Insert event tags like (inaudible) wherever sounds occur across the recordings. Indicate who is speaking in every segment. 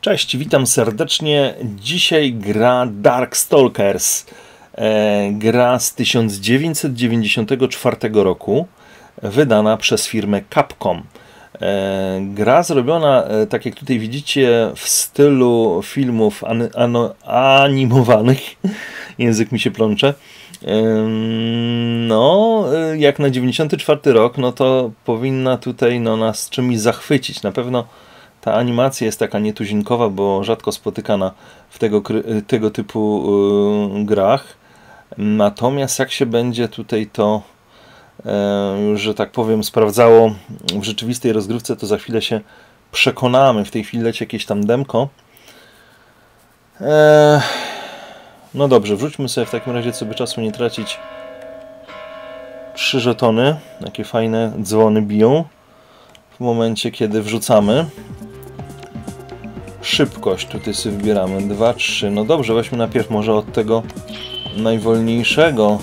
Speaker 1: Cześć, witam serdecznie. Dzisiaj gra Darkstalkers. E, gra z 1994 roku, wydana przez firmę Capcom. E, gra zrobiona, e, tak jak tutaj widzicie, w stylu filmów an, ano, animowanych. (laughs) Język mi się plącze. No, e, jak na 94 rok, no to powinna tutaj no, nas czymś zachwycić. Na pewno ta animacja jest taka nietuzinkowa, bo rzadko spotykana w tego, tego typu y, grach. Natomiast jak się będzie tutaj to że tak powiem, sprawdzało w rzeczywistej rozgrywce, to za chwilę się przekonamy. W tej chwili leci jakieś tam demko. No dobrze, wrzućmy sobie w takim razie, co by czasu nie tracić. Trzy żetony. Jakie fajne dzwony biją w momencie, kiedy wrzucamy. Szybkość tutaj sobie wybieramy. 2, 3. No dobrze, weźmy najpierw może od tego najwolniejszego,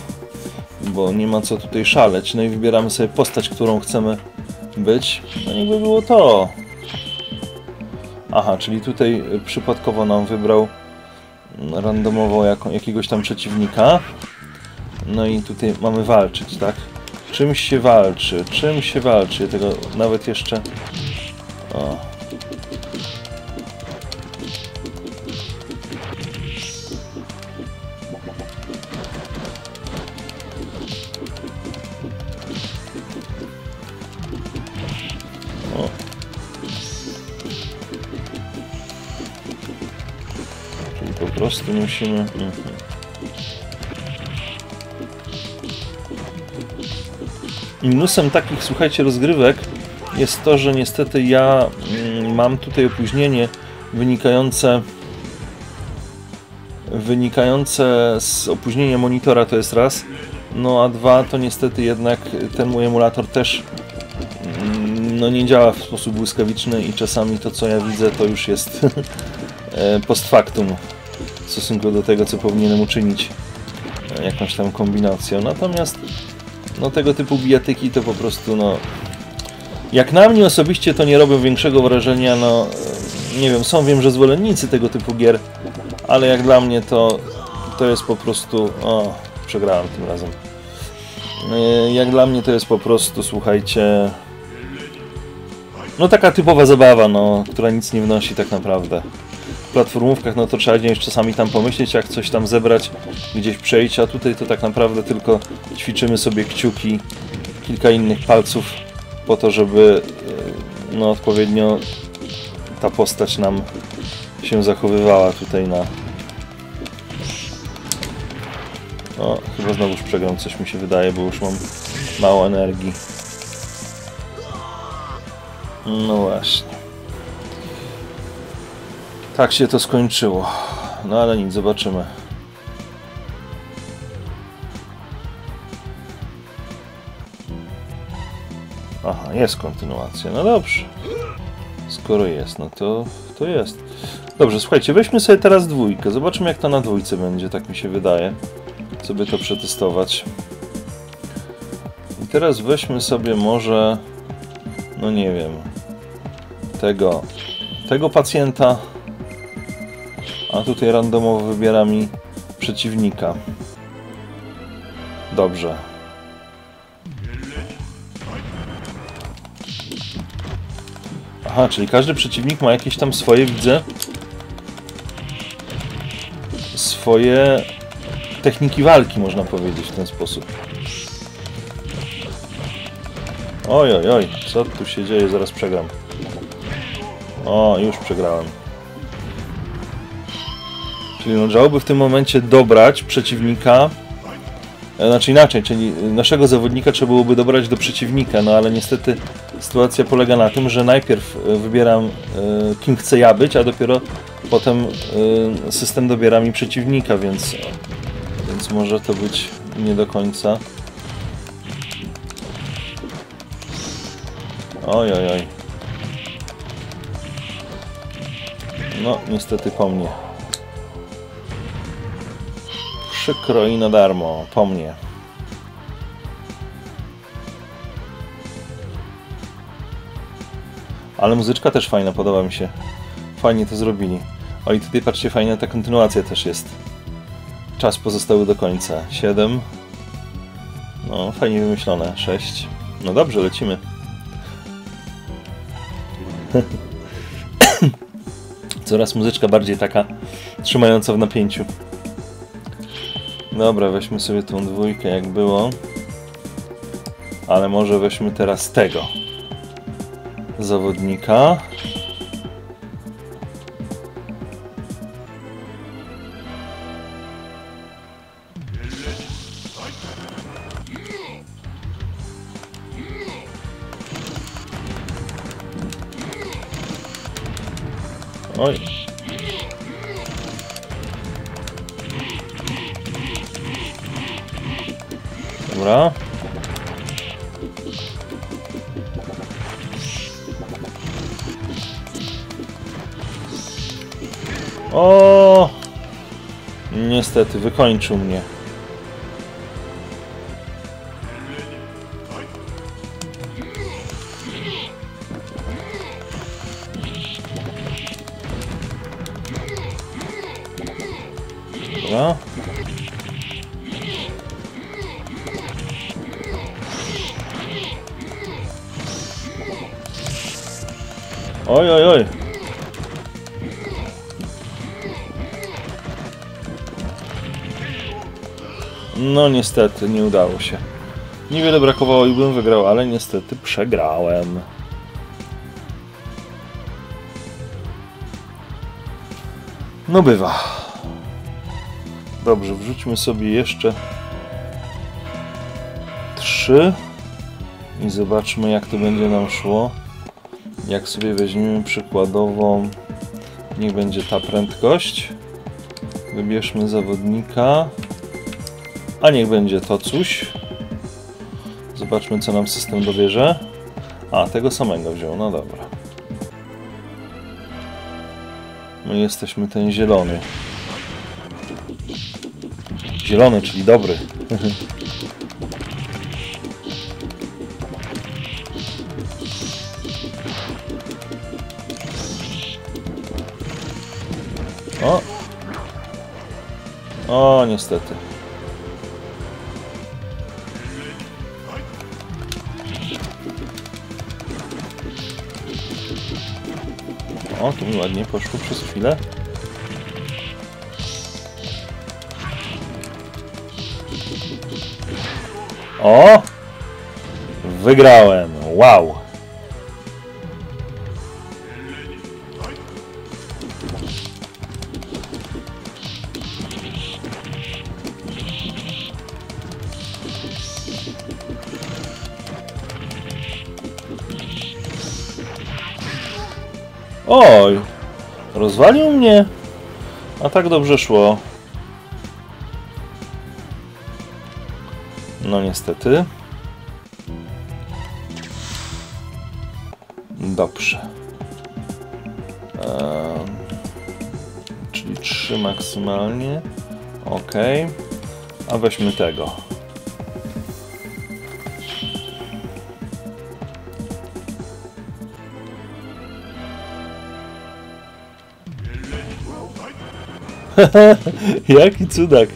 Speaker 1: bo nie ma co tutaj szaleć. No i wybieramy sobie postać, którą chcemy być. No i by było to. Aha, czyli tutaj przypadkowo nam wybrał randomowo jakiegoś tam przeciwnika. No i tutaj mamy walczyć, tak? Czym się walczy? Czym się walczy? Tego nawet jeszcze... O. prostu musimy... Minusem takich, słuchajcie, rozgrywek jest to, że niestety ja mm, mam tutaj opóźnienie wynikające wynikające z opóźnienia monitora to jest raz, no a dwa to niestety jednak ten mój emulator też mm, no nie działa w sposób błyskawiczny i czasami to co ja widzę to już jest (laughs) e, post factum w stosunku do tego co powinienem uczynić e, jakąś tam kombinacją. Natomiast no tego typu bijatyki to po prostu no jak na mnie osobiście to nie robią większego wrażenia, no nie wiem, są wiem, że zwolennicy tego typu gier, ale jak dla mnie to to jest po prostu o, przegrałem tym razem. Jak dla mnie to jest po prostu, słuchajcie, no taka typowa zabawa, no, która nic nie wnosi tak naprawdę. Platformówkach, no to trzeba gdzieś czasami tam pomyśleć, jak coś tam zebrać, gdzieś przejść, a tutaj to tak naprawdę tylko ćwiczymy sobie kciuki, kilka innych palców po to, żeby no, odpowiednio ta postać nam się zachowywała tutaj na... O, chyba znowuż przegram, coś mi się wydaje, bo już mam mało energii. No właśnie. Tak się to skończyło. No ale nic, zobaczymy. Aha, jest kontynuacja. No dobrze. Skoro jest, no to, to jest. Dobrze, słuchajcie, weźmy sobie teraz dwójkę. Zobaczymy jak to na dwójce będzie, tak mi się wydaje. By to przetestować. I teraz weźmy sobie może... No nie wiem. Tego... Tego pacjenta. A tutaj randomowo wybiera mi przeciwnika. Dobrze. Aha, czyli każdy przeciwnik ma jakieś tam swoje, widzę, swoje techniki walki, można powiedzieć w ten sposób. Oj, oj, oj, co tu się dzieje? Zaraz przegram. O, już przegrałem. Czyli należałoby w tym momencie dobrać przeciwnika znaczy inaczej, czyli naszego zawodnika trzeba byłoby dobrać do przeciwnika, no ale niestety sytuacja polega na tym, że najpierw wybieram kim chcę ja być, a dopiero potem system dobiera mi przeciwnika, więc, więc może to być nie do końca. Oj, oj, oj. No, niestety po mnie. Przykro i na darmo, po mnie. Ale muzyczka też fajna, podoba mi się. fajnie to zrobili. O i tutaj patrzcie, fajna ta kontynuacja też jest. Czas pozostały do końca. 7. No, fajnie wymyślone. 6. No dobrze, lecimy. (coughs) Coraz muzyczka bardziej taka trzymająca w napięciu. Dobra, weźmy sobie tą dwójkę jak było. Ale może weźmy teraz tego zawodnika. Oj. Dobra. O! Niestety, wykończył mnie. Dobra. Oj, oj, oj. No niestety, nie udało się. Niewiele brakowało i bym wygrał, ale niestety przegrałem. No bywa. Dobrze, wrzućmy sobie jeszcze trzy i zobaczmy jak to będzie nam szło. Jak sobie weźmiemy przykładową, niech będzie ta prędkość. Wybierzmy zawodnika, a niech będzie to coś. Zobaczmy co nam system dobierze. A, tego samego wziął, no dobra. My jesteśmy ten zielony. Zielony, czyli dobry. (laughs) O! O, niestety. O, tu mi ładnie poszło przez chwilę. O! Wygrałem! Wow! Oj! Rozwalił mnie? A tak dobrze szło. No niestety. Dobrze. Ehm, czyli 3 maksymalnie. Ok. A weźmy tego. (laughs) Jaki cudak.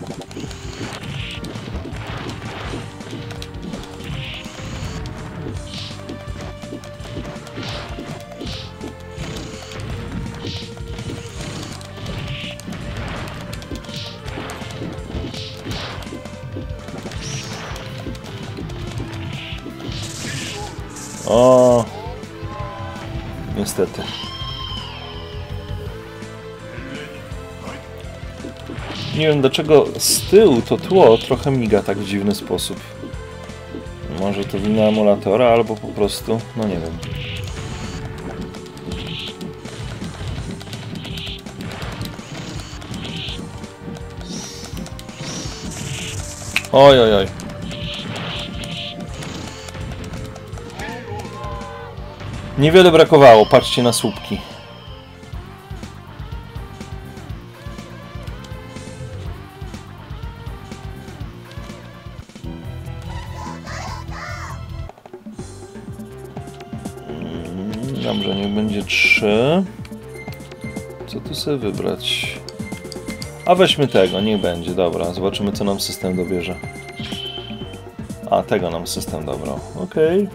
Speaker 1: O, niestety. Nie wiem dlaczego z tyłu to tło trochę miga tak w dziwny sposób. Może to wina emulatora, albo po prostu, no nie wiem. Oj, oj, oj. Niewiele brakowało, patrzcie na słupki. Sobie wybrać? A weźmy tego, niech będzie, dobra. Zobaczymy co nam system dobierze. A, tego nam system dobrał. Okej.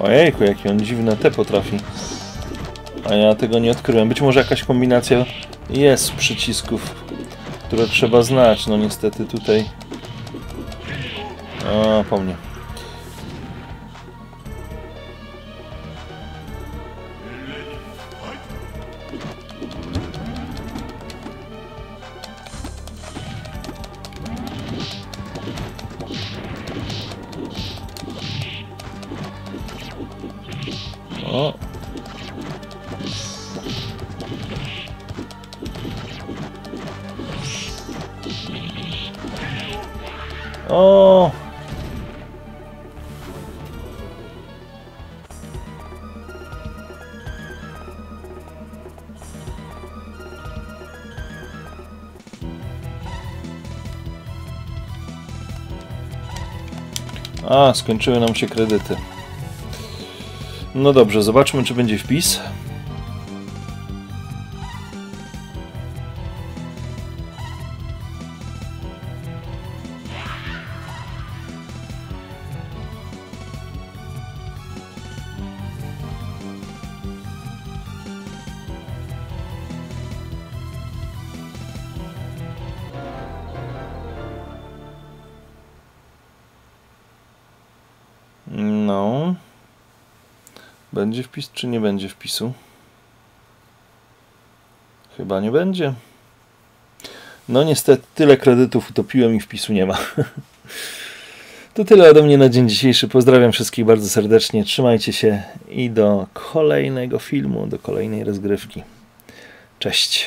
Speaker 1: Ojejku, jaki on dziwne te potrafi. A ja tego nie odkryłem. Być może jakaś kombinacja jest przycisków, które trzeba znać. No niestety tutaj... A, po mnie. A, skończyły nam się kredyty. No dobrze, zobaczmy, czy będzie wpis. Będzie wpis, czy nie będzie wpisu? Chyba nie będzie. No niestety, tyle kredytów utopiłem i wpisu nie ma. (laughs) To tyle ode mnie na dzień dzisiejszy. Pozdrawiam wszystkich bardzo serdecznie. Trzymajcie się i do kolejnego filmu, do kolejnej rozgrywki. Cześć.